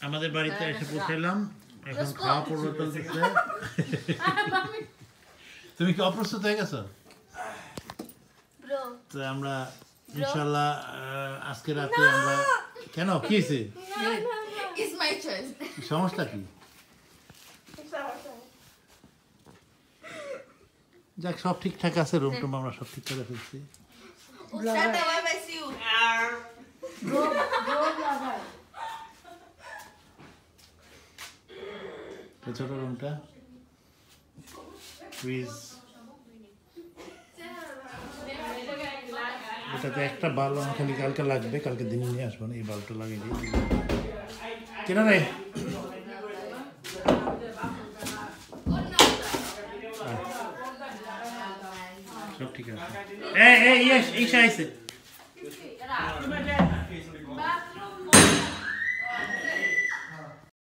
আমাদের বাড়িতে এসে পৌঁছালাম এখন খাওয়া পড়বে চলতেছে তুমি কি অপ্রস্তুত হয়ে গেছো? তো আমরা ইনশাল্লাহ আজকে রাতে আমরা কেন? কি হয়েছে? ইজ মাই চয়েস সমস্যা কি? যাক সব ঠিকঠাক আছে রুম টুম আমরা সব ঠিকঠাক ফেলছি। এই ছোট রুমটা ফ্রিজ এটাতে একটা বাল্ব আমার খালি কালকে লাগবে কালকে দিন নিয়ে আসবো না এই বাল্বটা লাগিয়ে দিই কেনা রে সব ঠিক আছে এই এই ইয়েস ঈশা আইছে